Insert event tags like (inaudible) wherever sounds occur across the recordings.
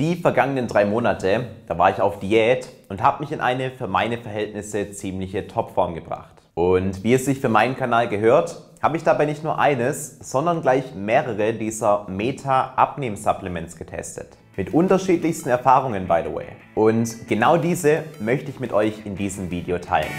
Die vergangenen drei Monate, da war ich auf Diät und habe mich in eine für meine Verhältnisse ziemliche Topform gebracht. Und wie es sich für meinen Kanal gehört, habe ich dabei nicht nur eines, sondern gleich mehrere dieser Meta-Abnehm-Supplements getestet. Mit unterschiedlichsten Erfahrungen, by the way. Und genau diese möchte ich mit euch in diesem Video teilen.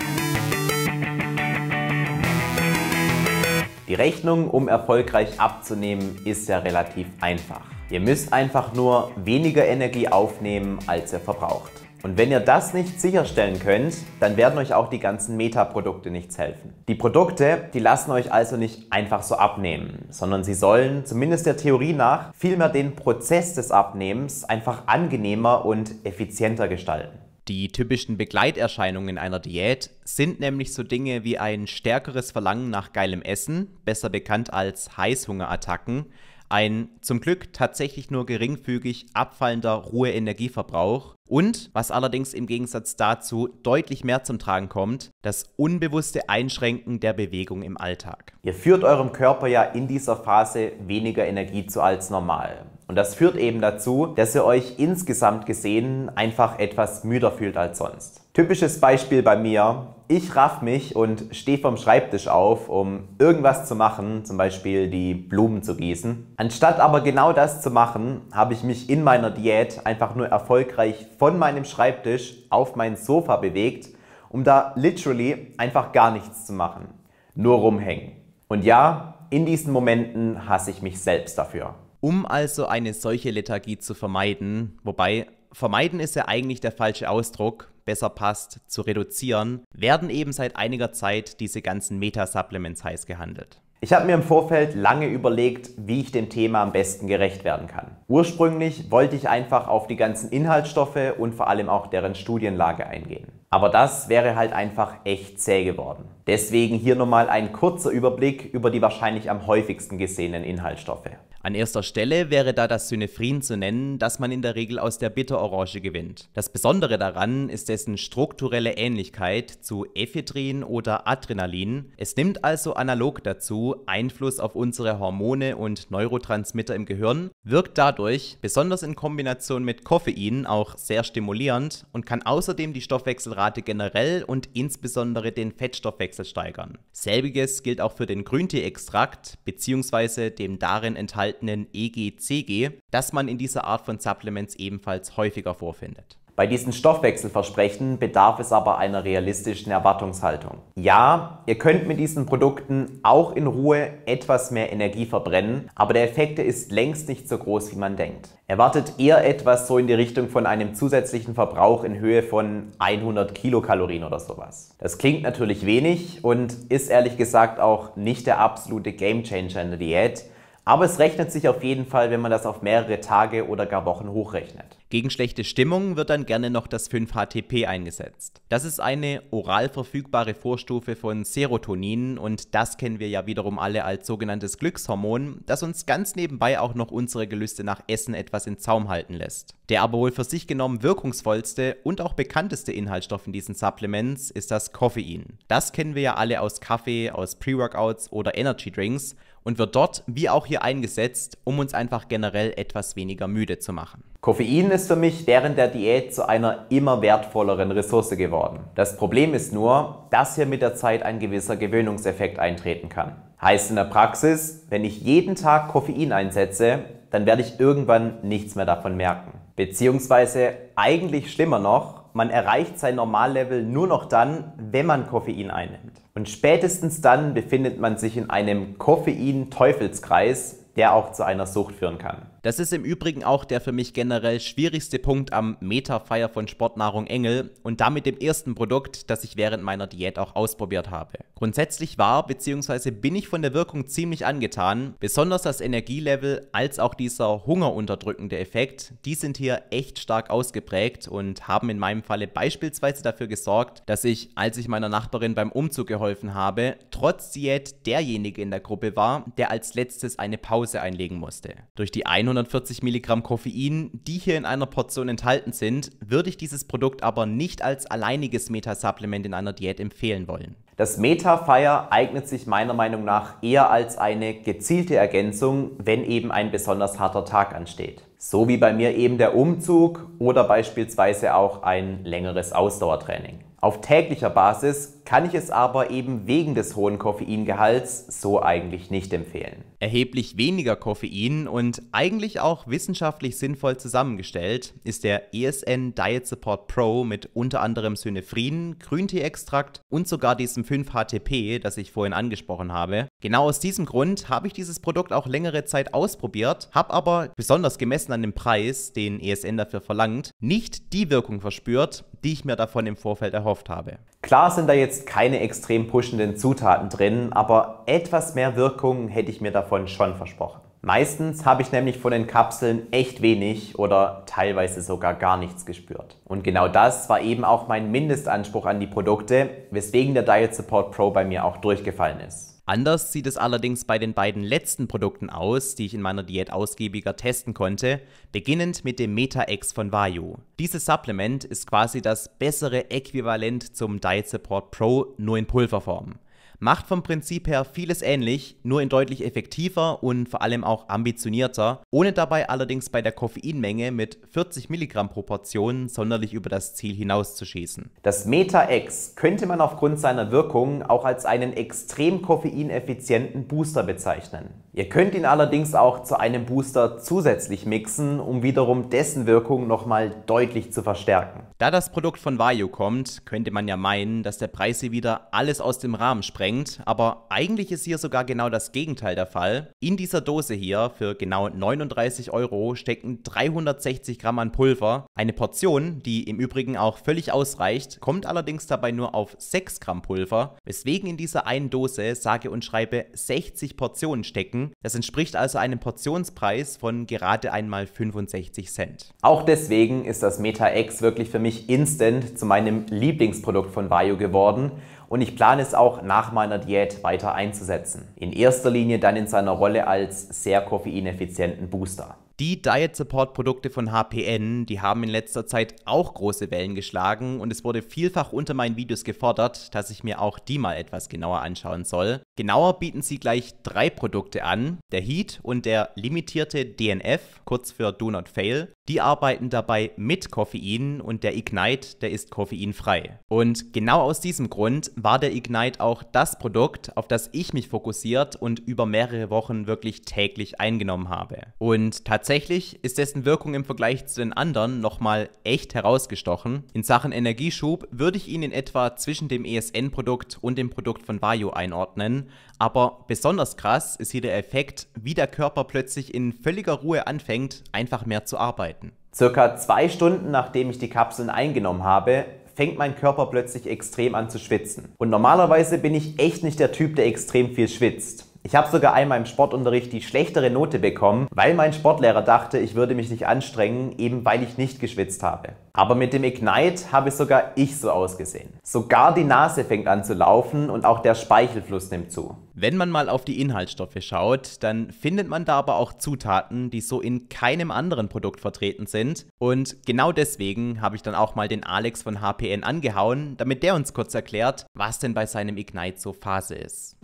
Die Rechnung, um erfolgreich abzunehmen, ist ja relativ einfach. Ihr müsst einfach nur weniger Energie aufnehmen, als ihr verbraucht. Und wenn ihr das nicht sicherstellen könnt, dann werden euch auch die ganzen Meta-Produkte nichts helfen. Die Produkte, die lassen euch also nicht einfach so abnehmen, sondern sie sollen, zumindest der Theorie nach, vielmehr den Prozess des Abnehmens einfach angenehmer und effizienter gestalten. Die typischen Begleiterscheinungen einer Diät sind nämlich so Dinge wie ein stärkeres Verlangen nach geilem Essen, besser bekannt als Heißhungerattacken, ein zum Glück tatsächlich nur geringfügig abfallender Ruheenergieverbrauch und, was allerdings im Gegensatz dazu deutlich mehr zum Tragen kommt, das unbewusste Einschränken der Bewegung im Alltag. Ihr führt eurem Körper ja in dieser Phase weniger Energie zu als normal. Und das führt eben dazu, dass ihr euch insgesamt gesehen einfach etwas müder fühlt als sonst. Typisches Beispiel bei mir. Ich raff mich und stehe vom Schreibtisch auf, um irgendwas zu machen, zum Beispiel die Blumen zu gießen. Anstatt aber genau das zu machen, habe ich mich in meiner Diät einfach nur erfolgreich von meinem Schreibtisch auf mein Sofa bewegt, um da literally einfach gar nichts zu machen. Nur rumhängen. Und ja, in diesen Momenten hasse ich mich selbst dafür. Um also eine solche Lethargie zu vermeiden, wobei vermeiden ist ja eigentlich der falsche Ausdruck, besser passt, zu reduzieren, werden eben seit einiger Zeit diese ganzen Meta-Supplements heiß gehandelt. Ich habe mir im Vorfeld lange überlegt, wie ich dem Thema am besten gerecht werden kann. Ursprünglich wollte ich einfach auf die ganzen Inhaltsstoffe und vor allem auch deren Studienlage eingehen. Aber das wäre halt einfach echt zäh geworden. Deswegen hier nochmal ein kurzer Überblick über die wahrscheinlich am häufigsten gesehenen Inhaltsstoffe. An erster Stelle wäre da das Synephrin zu nennen, das man in der Regel aus der Bitterorange gewinnt. Das Besondere daran ist dessen strukturelle Ähnlichkeit zu Ephedrin oder Adrenalin. Es nimmt also analog dazu Einfluss auf unsere Hormone und Neurotransmitter im Gehirn, wirkt dadurch, besonders in Kombination mit Koffein, auch sehr stimulierend und kann außerdem die Stoffwechselrate generell und insbesondere den Fettstoffwechsel steigern. Selbiges gilt auch für den Grünteeextrakt bzw. dem darin enthaltenen EGCG, das man in dieser Art von Supplements ebenfalls häufiger vorfindet. Bei diesen Stoffwechselversprechen bedarf es aber einer realistischen Erwartungshaltung. Ja, ihr könnt mit diesen Produkten auch in Ruhe etwas mehr Energie verbrennen, aber der Effekt ist längst nicht so groß, wie man denkt. Erwartet eher etwas so in die Richtung von einem zusätzlichen Verbrauch in Höhe von 100 Kilokalorien oder sowas. Das klingt natürlich wenig und ist ehrlich gesagt auch nicht der absolute Gamechanger in der Diät, aber es rechnet sich auf jeden Fall, wenn man das auf mehrere Tage oder gar Wochen hochrechnet. Gegen schlechte Stimmung wird dann gerne noch das 5-HTP eingesetzt. Das ist eine oral verfügbare Vorstufe von Serotonin und das kennen wir ja wiederum alle als sogenanntes Glückshormon, das uns ganz nebenbei auch noch unsere Gelüste nach Essen etwas in Zaum halten lässt. Der aber wohl für sich genommen wirkungsvollste und auch bekannteste Inhaltsstoff in diesen Supplements ist das Koffein. Das kennen wir ja alle aus Kaffee, aus Pre-Workouts oder Energy Drinks und wird dort wie auch hier eingesetzt, um uns einfach generell etwas weniger müde zu machen. Koffein ist für mich während der Diät zu einer immer wertvolleren Ressource geworden. Das Problem ist nur, dass hier mit der Zeit ein gewisser Gewöhnungseffekt eintreten kann. Heißt in der Praxis, wenn ich jeden Tag Koffein einsetze, dann werde ich irgendwann nichts mehr davon merken. Beziehungsweise eigentlich schlimmer noch, man erreicht sein Normallevel nur noch dann, wenn man Koffein einnimmt. Und spätestens dann befindet man sich in einem Koffein-Teufelskreis, der auch zu einer Sucht führen kann. Das ist im Übrigen auch der für mich generell schwierigste Punkt am Meta-Fire von Sportnahrung Engel und damit dem ersten Produkt, das ich während meiner Diät auch ausprobiert habe. Grundsätzlich war bzw. bin ich von der Wirkung ziemlich angetan, besonders das Energielevel als auch dieser hungerunterdrückende Effekt, die sind hier echt stark ausgeprägt und haben in meinem Falle beispielsweise dafür gesorgt, dass ich, als ich meiner Nachbarin beim Umzug geholfen habe, trotz Diät derjenige in der Gruppe war, der als letztes eine Pause einlegen musste. Durch die 100 140 Milligramm Koffein, die hier in einer Portion enthalten sind, würde ich dieses Produkt aber nicht als alleiniges Meta-Supplement in einer Diät empfehlen wollen. Das Meta-Fire eignet sich meiner Meinung nach eher als eine gezielte Ergänzung, wenn eben ein besonders harter Tag ansteht. So wie bei mir eben der Umzug oder beispielsweise auch ein längeres Ausdauertraining. Auf täglicher Basis kann ich es aber eben wegen des hohen Koffeingehalts so eigentlich nicht empfehlen. Erheblich weniger Koffein und eigentlich auch wissenschaftlich sinnvoll zusammengestellt ist der ESN Diet Support Pro mit unter anderem Synephrine, Grünteeextrakt und sogar diesem 5-HTP, das ich vorhin angesprochen habe. Genau aus diesem Grund habe ich dieses Produkt auch längere Zeit ausprobiert, habe aber besonders gemessen an dem Preis, den ESN dafür verlangt, nicht die Wirkung verspürt, die ich mir davon im Vorfeld erhofft habe. Klar sind da jetzt keine extrem pushenden Zutaten drin, aber etwas mehr Wirkung hätte ich mir davon schon versprochen. Meistens habe ich nämlich von den Kapseln echt wenig oder teilweise sogar gar nichts gespürt. Und genau das war eben auch mein Mindestanspruch an die Produkte, weswegen der Diet Support Pro bei mir auch durchgefallen ist. Anders sieht es allerdings bei den beiden letzten Produkten aus, die ich in meiner Diät ausgiebiger testen konnte, beginnend mit dem Meta-X von Vayu. Dieses Supplement ist quasi das bessere Äquivalent zum Diet Support Pro, nur in Pulverform macht vom Prinzip her vieles ähnlich, nur in deutlich effektiver und vor allem auch ambitionierter, ohne dabei allerdings bei der Koffeinmenge mit 40 Milligramm pro Portion sonderlich über das Ziel hinauszuschießen. Das Meta-X könnte man aufgrund seiner Wirkung auch als einen extrem koffeineffizienten Booster bezeichnen. Ihr könnt ihn allerdings auch zu einem Booster zusätzlich mixen, um wiederum dessen Wirkung nochmal deutlich zu verstärken. Da das Produkt von Vayu kommt, könnte man ja meinen, dass der Preis hier wieder alles aus dem Rahmen sprengt, aber eigentlich ist hier sogar genau das Gegenteil der Fall. In dieser Dose hier für genau 39 Euro stecken 360 Gramm an Pulver. Eine Portion, die im Übrigen auch völlig ausreicht, kommt allerdings dabei nur auf 6 Gramm Pulver, weswegen in dieser einen Dose sage und schreibe 60 Portionen stecken. Das entspricht also einem Portionspreis von gerade einmal 65 Cent. Auch deswegen ist das Meta X wirklich für mich instant zu meinem Lieblingsprodukt von Vayu geworden und ich plane es auch nach meiner Diät weiter einzusetzen. In erster Linie dann in seiner Rolle als sehr koffeineffizienten Booster. Die Diet Support Produkte von HPN, die haben in letzter Zeit auch große Wellen geschlagen und es wurde vielfach unter meinen Videos gefordert, dass ich mir auch die mal etwas genauer anschauen soll. Genauer bieten sie gleich drei Produkte an, der Heat und der limitierte DNF, kurz für Do Not Fail. Die arbeiten dabei mit Koffein und der Ignite, der ist koffeinfrei. Und genau aus diesem Grund war der Ignite auch das Produkt, auf das ich mich fokussiert und über mehrere Wochen wirklich täglich eingenommen habe. Und tatsächlich Tatsächlich ist dessen Wirkung im Vergleich zu den anderen nochmal echt herausgestochen. In Sachen Energieschub würde ich ihn in etwa zwischen dem ESN-Produkt und dem Produkt von Vayu einordnen, aber besonders krass ist hier der Effekt, wie der Körper plötzlich in völliger Ruhe anfängt, einfach mehr zu arbeiten. Circa zwei Stunden nachdem ich die Kapseln eingenommen habe, fängt mein Körper plötzlich extrem an zu schwitzen. Und normalerweise bin ich echt nicht der Typ, der extrem viel schwitzt. Ich habe sogar einmal im Sportunterricht die schlechtere Note bekommen, weil mein Sportlehrer dachte, ich würde mich nicht anstrengen, eben weil ich nicht geschwitzt habe. Aber mit dem Ignite habe sogar ich so ausgesehen. Sogar die Nase fängt an zu laufen und auch der Speichelfluss nimmt zu. Wenn man mal auf die Inhaltsstoffe schaut, dann findet man da aber auch Zutaten, die so in keinem anderen Produkt vertreten sind. Und genau deswegen habe ich dann auch mal den Alex von HPN angehauen, damit der uns kurz erklärt, was denn bei seinem Ignite so Phase ist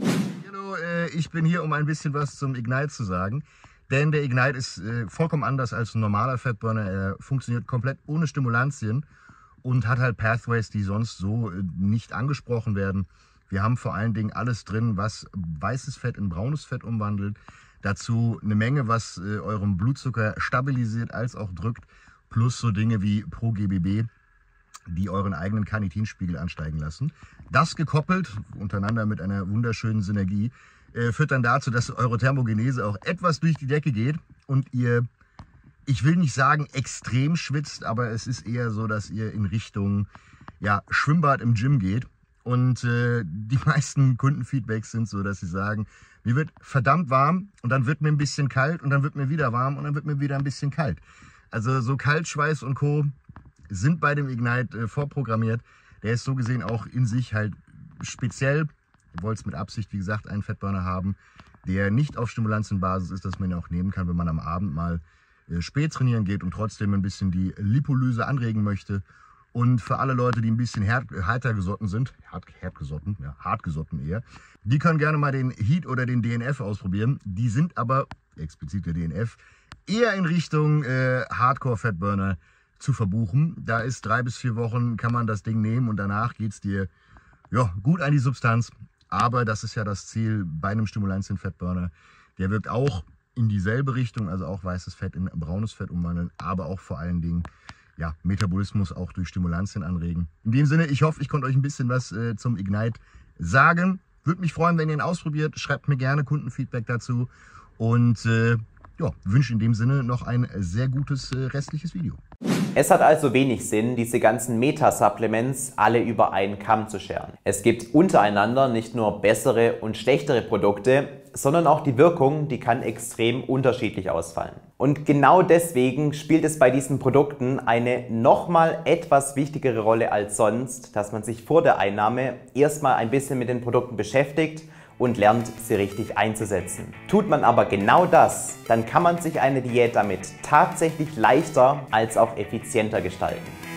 äh, ich bin hier, um ein bisschen was zum Ignite zu sagen. Denn der Ignite ist äh, vollkommen anders als ein normaler Fatburner. Er funktioniert komplett ohne Stimulantien und hat halt Pathways, die sonst so äh, nicht angesprochen werden. Wir haben vor allen Dingen alles drin, was weißes Fett in braunes Fett umwandelt. Dazu eine Menge, was euren Blutzucker stabilisiert als auch drückt. Plus so Dinge wie ProGBB, die euren eigenen Carnitinspiegel ansteigen lassen. Das gekoppelt untereinander mit einer wunderschönen Synergie äh, führt dann dazu, dass eure Thermogenese auch etwas durch die Decke geht und ihr, ich will nicht sagen extrem schwitzt, aber es ist eher so, dass ihr in Richtung ja, Schwimmbad im Gym geht. Und äh, die (laughs) meisten Kundenfeedbacks sind so, dass sie sagen, mir wird verdammt warm und dann wird mir ein bisschen kalt und dann wird mir wieder warm und dann wird mir wieder ein bisschen kalt. Also so Kaltschweiß und Co. sind bei dem Ignite äh, vorprogrammiert. Der ist so gesehen auch in sich halt speziell Ihr wollt es mit Absicht, wie gesagt, einen Fettburner haben, der nicht auf Stimulanzienbasis ist, dass man ihn auch nehmen kann, wenn man am Abend mal äh, spät trainieren geht und trotzdem ein bisschen die Lipolyse anregen möchte. Und für alle Leute, die ein bisschen härter gesotten sind, hart, hart gesotten, ja, hart gesotten eher, die können gerne mal den Heat oder den DNF ausprobieren. Die sind aber, explizit der DNF, eher in Richtung äh, Hardcore-Fatburner zu verbuchen. Da ist drei bis vier Wochen, kann man das Ding nehmen und danach geht es dir ja, gut an die Substanz. Aber das ist ja das Ziel bei einem Stimulantien-Fettburner. Der wirkt auch in dieselbe Richtung, also auch weißes Fett in braunes Fett umwandeln, aber auch vor allen Dingen ja, Metabolismus auch durch Stimulantien anregen. In dem Sinne, ich hoffe, ich konnte euch ein bisschen was äh, zum Ignite sagen. Würde mich freuen, wenn ihr ihn ausprobiert. Schreibt mir gerne Kundenfeedback dazu. Und äh, ja, wünsche in dem Sinne noch ein sehr gutes äh, restliches Video. Es hat also wenig Sinn, diese ganzen Meta-Supplements alle über einen Kamm zu scheren. Es gibt untereinander nicht nur bessere und schlechtere Produkte, sondern auch die Wirkung, die kann extrem unterschiedlich ausfallen. Und genau deswegen spielt es bei diesen Produkten eine nochmal etwas wichtigere Rolle als sonst, dass man sich vor der Einnahme erstmal ein bisschen mit den Produkten beschäftigt und lernt, sie richtig einzusetzen. Tut man aber genau das, dann kann man sich eine Diät damit tatsächlich leichter als auch effizienter gestalten.